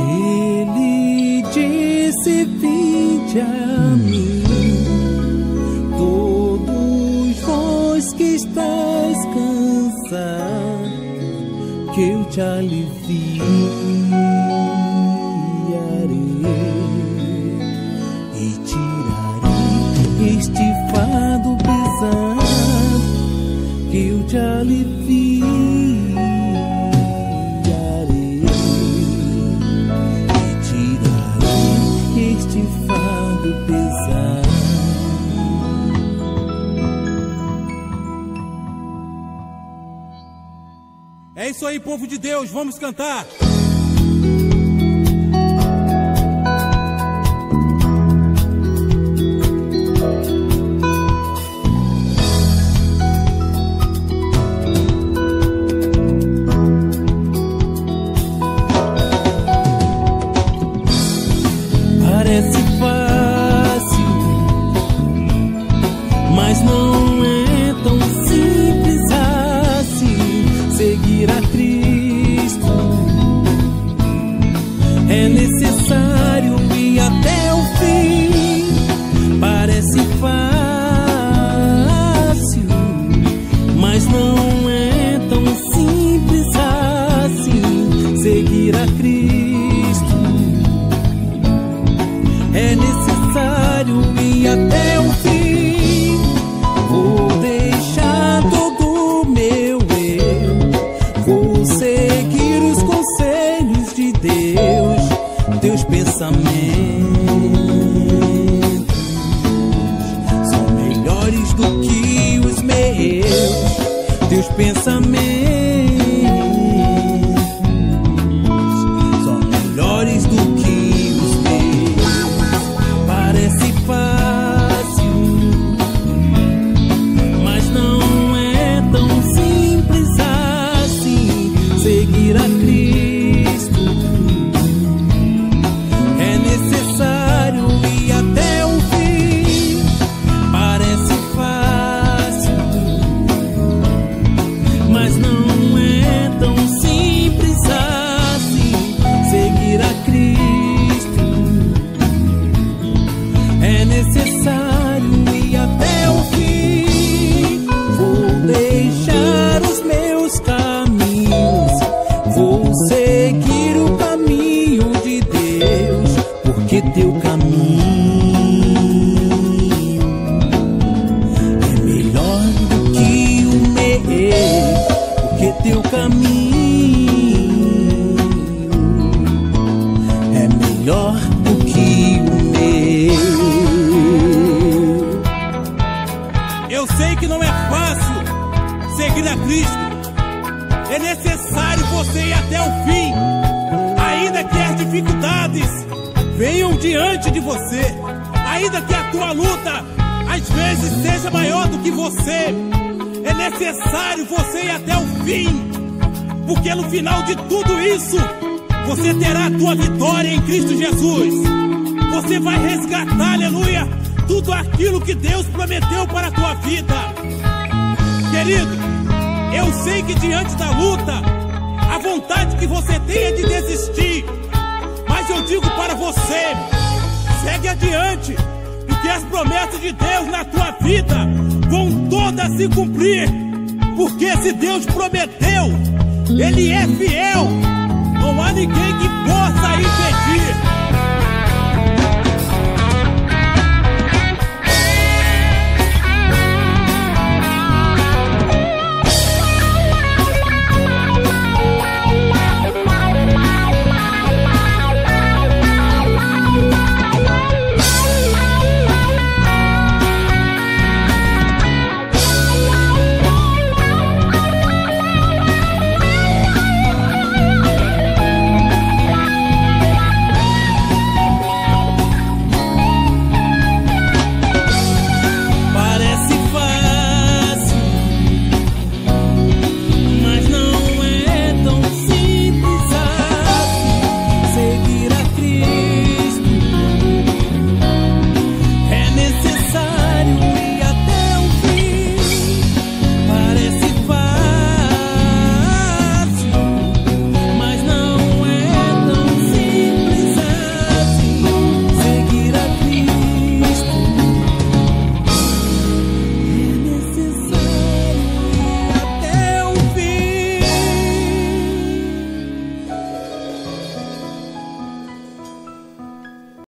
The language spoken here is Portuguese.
Ele disse: Vinde a mim, todos vós que estáis cansados, que eu te alivio. É isso aí, povo de Deus, vamos cantar. Cristo. É necessário ir até o fim. Vou deixar todo o meu eu. Vou seguir os conselhos de Deus, teus pensamentos são melhores do que os meus. Teus pensamentos teu caminho é melhor do que o meu, porque teu caminho é melhor do que o meu. Eu sei que não é fácil seguir a Cristo. É necessário você ir até o fim, ainda que as dificuldades venham diante de você, ainda que a tua luta às vezes seja maior do que você, é necessário você ir até o fim, porque no final de tudo isso, você terá a tua vitória em Cristo Jesus. Você vai resgatar, aleluia, tudo aquilo que Deus prometeu para a tua vida. Querido, eu sei que diante da luta, a vontade que você tem é de desistir digo para você: segue adiante, porque as promessas de Deus na tua vida vão todas se cumprir. Porque se Deus prometeu, Ele é fiel. Não há ninguém que possa impedir.